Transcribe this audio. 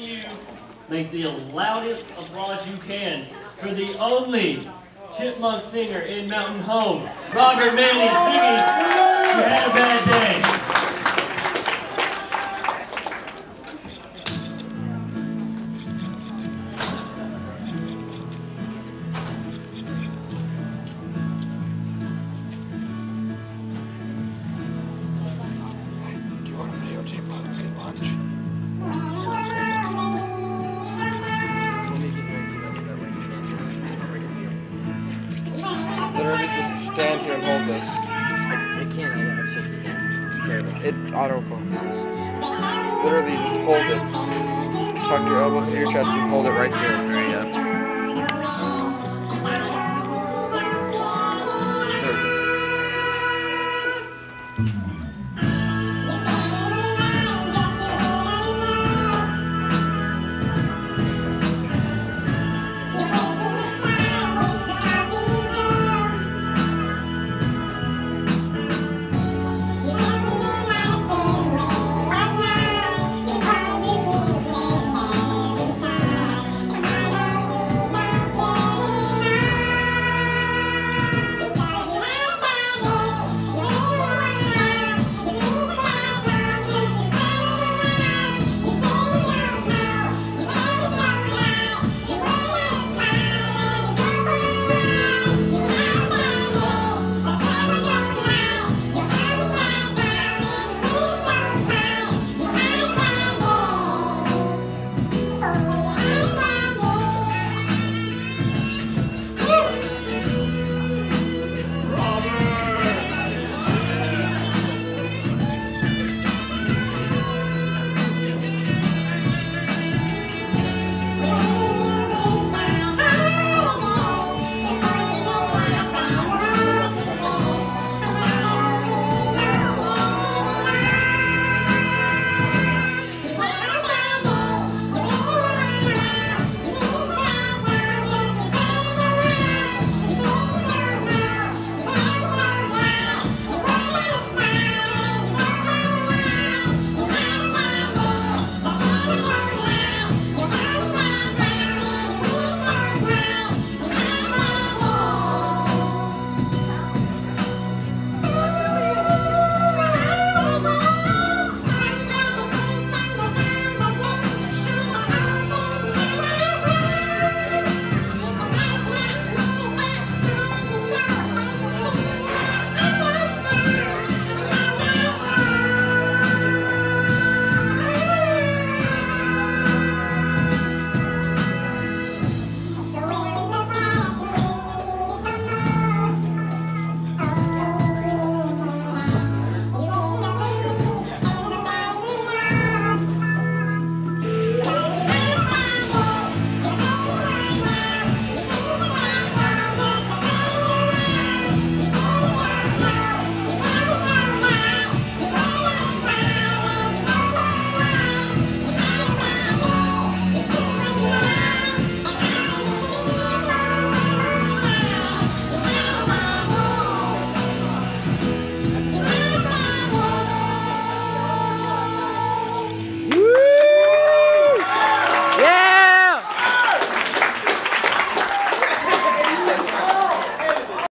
you make the loudest applause you can for the only chipmunk singer in Mountain Home, Robert Manning singing You Had a Bad Day. Literally just stand here and hold this. I can't. I actually can't. Terrible. It autofocuses. Literally just hold it. Tuck your elbows into your chest and hold it right here. You go.